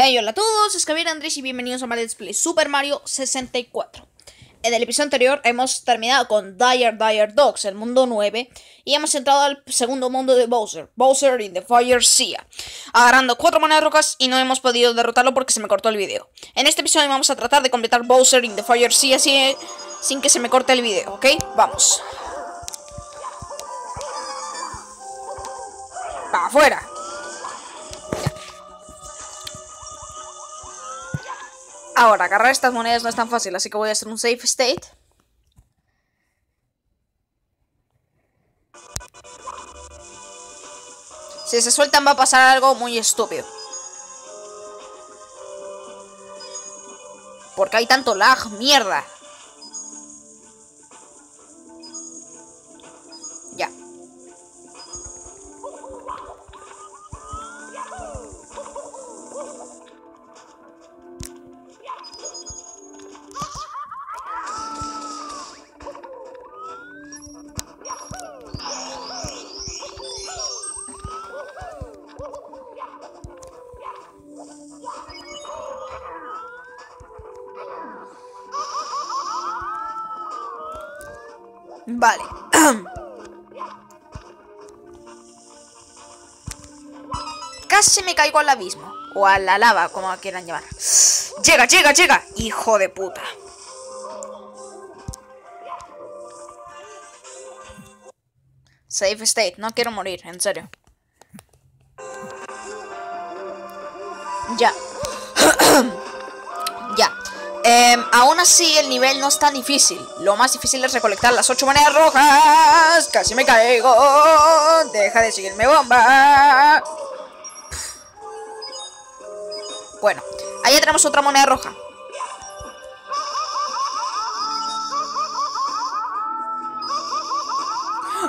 Hey, hola a todos, es Javier Andrés y bienvenidos a mi Let's Play Super Mario 64. En el episodio anterior hemos terminado con Dire Dire Dogs, el mundo 9, y hemos entrado al segundo mundo de Bowser, Bowser in the Fire Sea, agarrando cuatro monedas rocas y no hemos podido derrotarlo porque se me cortó el video. En este episodio vamos a tratar de completar Bowser in the Fire Sea así, sin que se me corte el video, ¿ok? Vamos. Para afuera. Ahora, agarrar estas monedas no es tan fácil, así que voy a hacer un safe state. Si se sueltan va a pasar algo muy estúpido. Porque hay tanto lag, mierda. Vale. Casi me caigo al abismo. O a la lava, como quieran llamar. Llega, llega, llega. Hijo de puta. Safe state. No quiero morir, en serio. Ya. ya. Eh, aún así, el nivel no es tan difícil. Lo más difícil es recolectar las ocho monedas rojas. Casi me caigo. Deja de seguirme, bomba. Bueno, ahí tenemos otra moneda roja.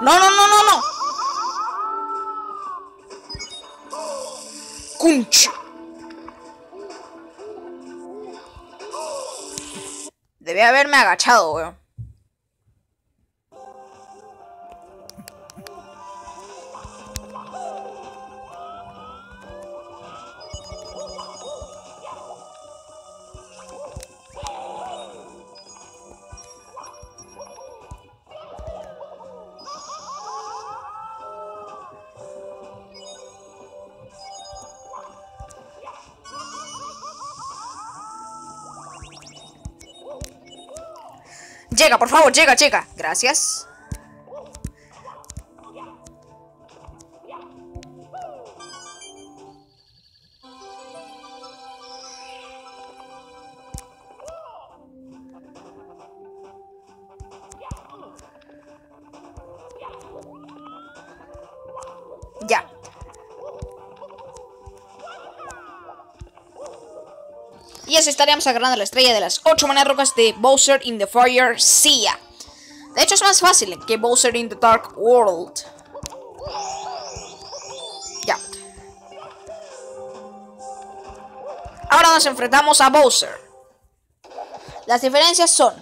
No, no, no, no, no. Cunch. Debe haberme agachado, weón. Llega, por favor, llega, llega. Gracias. Y así estaríamos agarrando la estrella de las 8 monedas rocas de Bowser in the Fire Sea. De hecho es más fácil que Bowser in the Dark World. Ya. Ahora nos enfrentamos a Bowser. Las diferencias son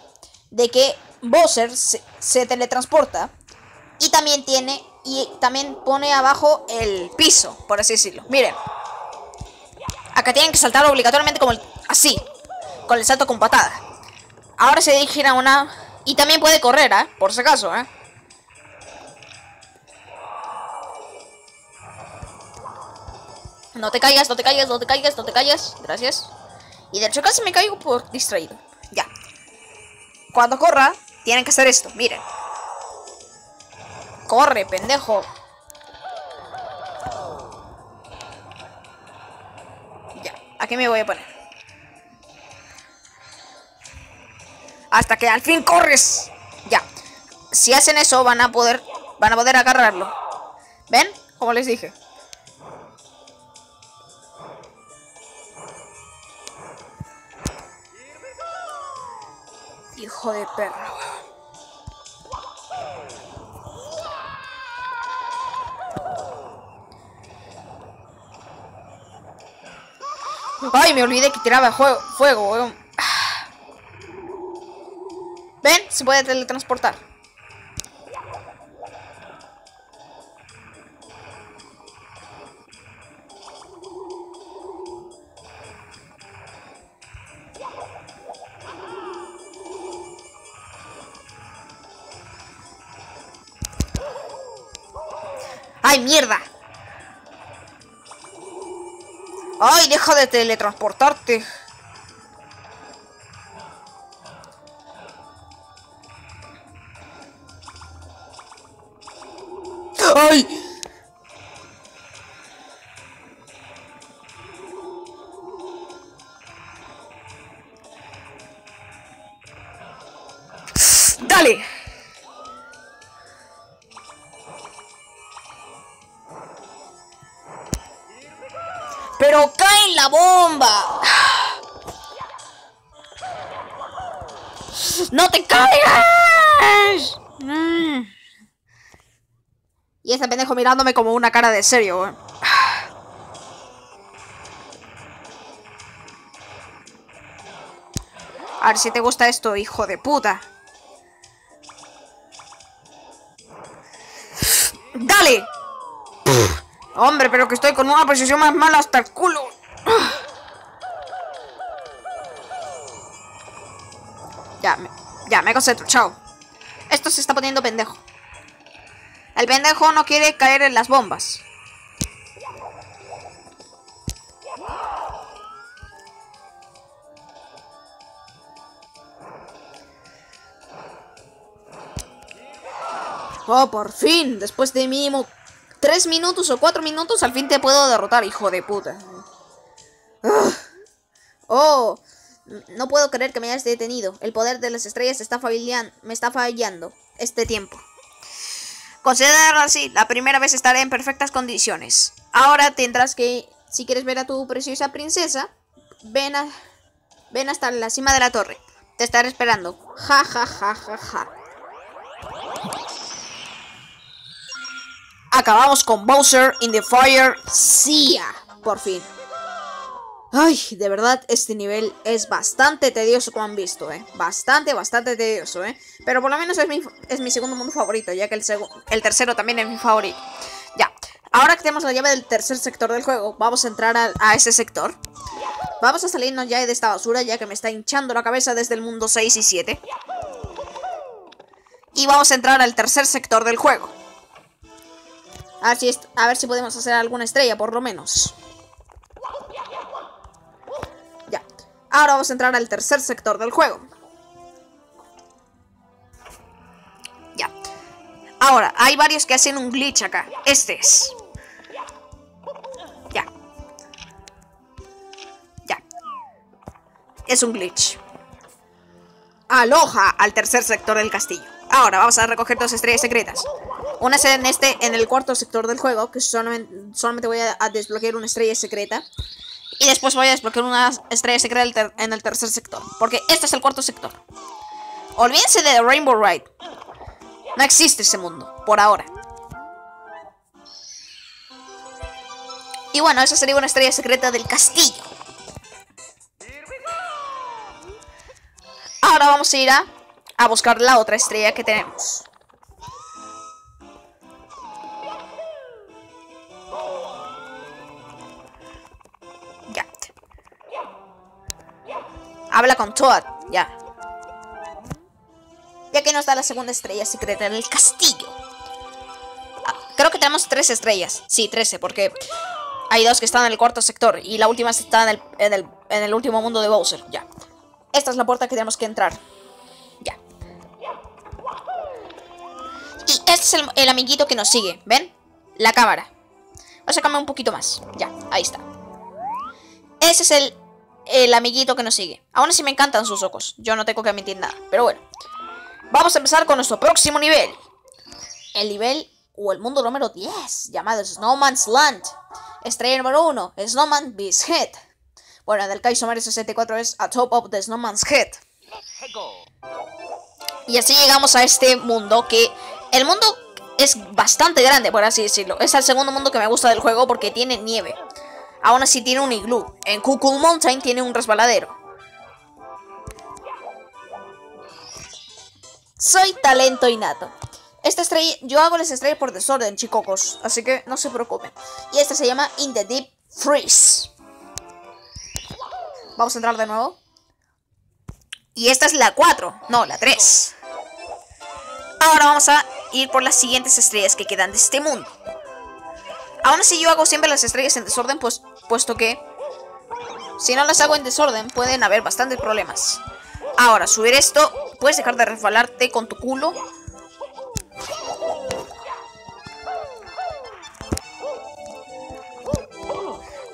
de que Bowser se, se teletransporta y también tiene y también pone abajo el piso, por así decirlo. Miren. Acá tienen que saltar obligatoriamente como el, así, con el salto con patada. Ahora se dirigen a una... Y también puede correr, ¿eh? Por si acaso, ¿eh? No te caigas, no te caigas, no te caigas, no te caigas. Gracias. Y de hecho casi me caigo por distraído. Ya. Cuando corra, tienen que hacer esto. Miren. Corre, pendejo. Me voy a poner. Hasta que al fin corres. Ya. Si hacen eso van a poder van a poder agarrarlo. ¿Ven? Como les dije. Hijo de perro. Ay, me olvidé que tiraba fuego, weón. Ven, se puede teletransportar. ¡Ay, mierda! ¡Ay, deja de teletransportarte! ¡Ay! ¡Dale! ¡Pero cae la bomba! ¡No te caigas! Y ese pendejo mirándome como una cara de serio, eh. A ver si te gusta esto, hijo de puta. Hombre, pero que estoy con una posición más mala hasta el culo. Ya, me, ya, me concentro, chao. Esto se está poniendo pendejo. El pendejo no quiere caer en las bombas. Oh, por fin, después de mínimo tres minutos o cuatro minutos, al fin te puedo derrotar, hijo de puta. Ugh. Oh, no puedo creer que me hayas detenido. El poder de las estrellas está me está fallando este tiempo. Considéralo así, la primera vez estaré en perfectas condiciones. Ahora tendrás que, si quieres ver a tu preciosa princesa, ven, a, ven hasta la cima de la torre. Te estaré esperando. Ja, ja, ja, ja, ja. Acabamos con Bowser in the Fire Sea. Por fin. Ay, de verdad, este nivel es bastante tedioso como han visto, ¿eh? Bastante, bastante tedioso, ¿eh? Pero por lo menos es mi, es mi segundo mundo favorito, ya que el, el tercero también es mi favorito. Ya, ahora que tenemos la llave del tercer sector del juego, vamos a entrar a, a ese sector. Vamos a salirnos ya de esta basura, ya que me está hinchando la cabeza desde el mundo 6 y 7. Y vamos a entrar al tercer sector del juego. A ver si, a ver si podemos hacer alguna estrella, por lo menos. Ahora vamos a entrar al tercer sector del juego. Ya. Ahora, hay varios que hacen un glitch acá. Este es. Ya. Ya. Es un glitch. Aloja al tercer sector del castillo. Ahora vamos a recoger dos estrellas secretas. Una es en este, en el cuarto sector del juego, que solamente, voy a desbloquear una estrella secreta. Y después voy a desbloquear una estrella secreta en el tercer sector. Porque este es el cuarto sector. Olvídense de Rainbow Ride. No existe ese mundo, por ahora. Y bueno, esa sería una estrella secreta del castillo. Ahora vamos a ir a buscar la otra estrella que tenemos. Habla con Toad, ya. Ya que nos da la segunda estrella secreta en el castillo. Ah, creo que tenemos tres estrellas. Sí, trece, porque hay dos que están en el cuarto sector y la última está en el, en el, en el último mundo de Bowser. Ya. Esta es la puerta que tenemos que entrar. Ya. Y este es el, el amiguito que nos sigue. ¿Ven? La cámara. Voy a sacarme un poquito más. Ya, ahí está. Ese es el el amiguito que nos sigue. Aún así me encantan sus ojos. Yo no tengo que admitir nada. Pero bueno. Vamos a empezar con nuestro próximo nivel. El nivel o el mundo número 10. Llamado Snowman's Land. Estrella número 1. Snowman Beast Head. Bueno, del Kaizo Mario 64 es A Top of the Snowman's Head. Y así llegamos a este mundo que... El mundo es bastante grande, por así decirlo. Es el segundo mundo que me gusta del juego porque tiene nieve. Aún así tiene un iglú. En Cuckoo Mountain tiene un resbaladero. Soy talento innato. Esta estrella, yo hago las estrellas por desorden, chicocos. Así que no se preocupen. Y esta se llama In the Deep Freeze. Vamos a entrar de nuevo. Y esta es la 4. No, la 3. Ahora vamos a ir por las siguientes estrellas que quedan de este mundo. Aún así yo hago siempre las estrellas en desorden, pues, puesto que si no las hago en desorden pueden haber bastantes problemas. Ahora, subir esto, puedes dejar de resbalarte con tu culo.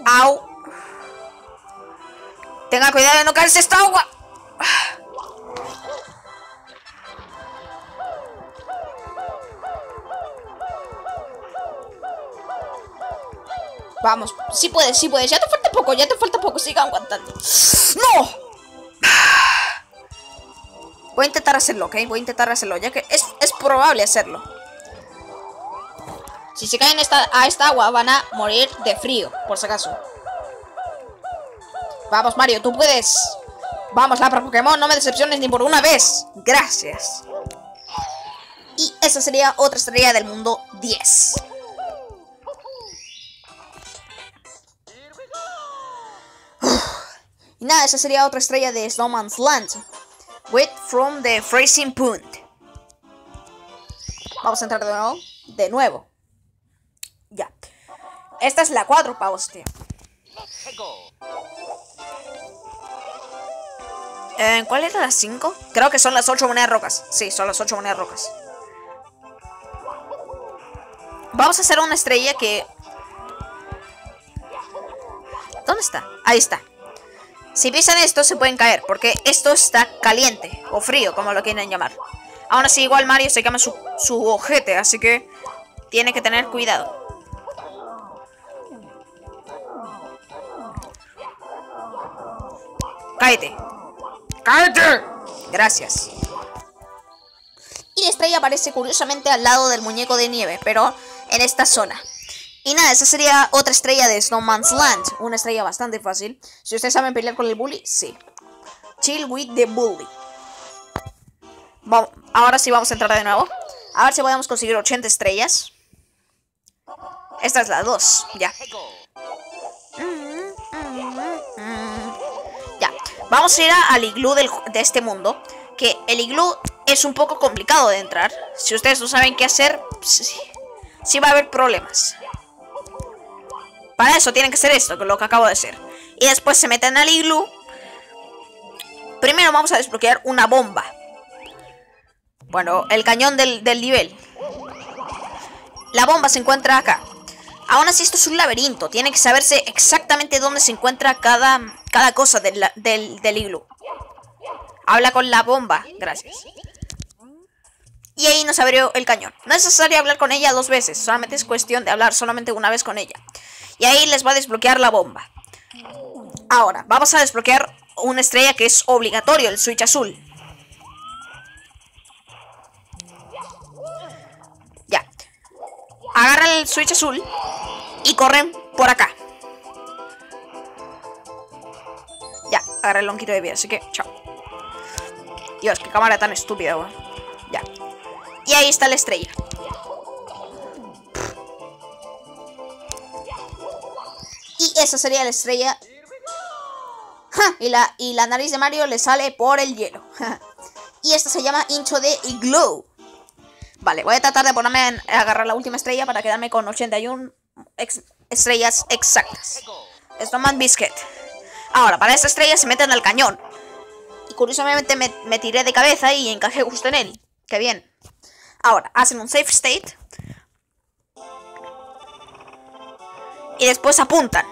Au. Tenga cuidado de no caerse esta agua. Vamos, sí puedes, sí puedes. Ya te falta poco, ya te falta poco. Siga aguantando. ¡No! Voy a intentar hacerlo, ¿ok? Voy a intentar hacerlo, ya que es, es probable hacerlo. Si se caen esta, a esta agua, van a morir de frío, por si acaso. Vamos, Mario, tú puedes. Vamos, la Pokémon, no me decepciones ni por una vez. Gracias. Y esa sería otra estrella del mundo 10. Y nada, esa sería otra estrella de Snowman's Land. With from the freezing point. Vamos a entrar de nuevo. De nuevo. Ya. Esta es la 4, pavos, tío. Eh, ¿Cuál era la 5? Creo que son las 8 monedas rocas. Sí, son las 8 monedas rocas. Vamos a hacer una estrella que... ¿Dónde está? Ahí está. Si pisan esto se pueden caer, porque esto está caliente, o frío, como lo quieren llamar. Aún así, igual Mario se quema su, su ojete, así que tiene que tener cuidado. ¡Cállate! ¡Cállate! Gracias. Y la estrella aparece curiosamente al lado del muñeco de nieve, pero en esta zona. Y nada, esa sería otra estrella de Snowman's Land. Una estrella bastante fácil. Si ustedes saben pelear con el bully, sí. Chill with the bully. Vamos, ahora sí vamos a entrar de nuevo. A ver si podemos conseguir 80 estrellas. Esta es la 2, ya. Ya. Vamos a ir al iglú de este mundo. Que el iglú es un poco complicado de entrar. Si ustedes no saben qué hacer, sí, sí va a haber problemas. Para eso tienen que hacer esto, lo que acabo de hacer. Y después se meten al iglú. Primero vamos a desbloquear una bomba. Bueno, el cañón del, nivel. La bomba se encuentra acá. Aún así esto es un laberinto. Tiene que saberse exactamente dónde se encuentra cada, cada cosa del, del, del. Habla con la bomba. Gracias. Y ahí nos abrió el cañón. No es necesario hablar con ella dos veces. Solamente es cuestión de hablar solamente una vez con ella. Y ahí les va a desbloquear la bomba. Ahora, vamos a desbloquear una estrella que es obligatorio, el switch azul. Ya. Agarran el switch azul y corren por acá. Ya, agarra el lonquito de vida, así que chao. Dios, qué cámara tan estúpida, Ya. Y ahí está la estrella. Esa sería la estrella. Y, la, y la nariz de Mario le sale por el hielo. y esta se llama Hincho de Igloo. Vale, voy a tratar de ponerme a agarrar la última estrella para quedarme con 81 estrellas exactas. Snowman Biscuit. Ahora, para esta estrella se meten al cañón. Y curiosamente me, me tiré de cabeza y encajé justo en él. Qué bien. Ahora, hacen un safe state. Y después apuntan.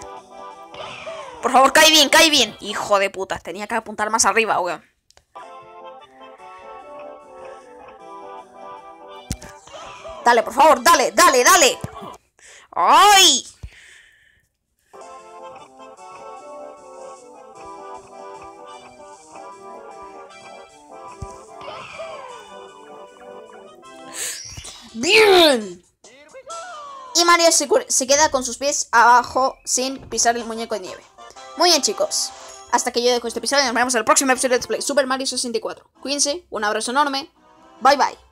Por favor, cae bien, cae bien. Hijo de puta, tenía que apuntar más arriba, weón. Dale, por favor, dale, dale, dale. ¡Ay! ¡Bien! Y Mario se, se, queda con sus pies abajo sin pisar el muñeco de nieve. Muy bien, chicos. Hasta que yo dejo este episodio. Nos vemos en el próximo episodio de Let's Play Super Mario 64. Cuídense, un abrazo enorme. Bye bye.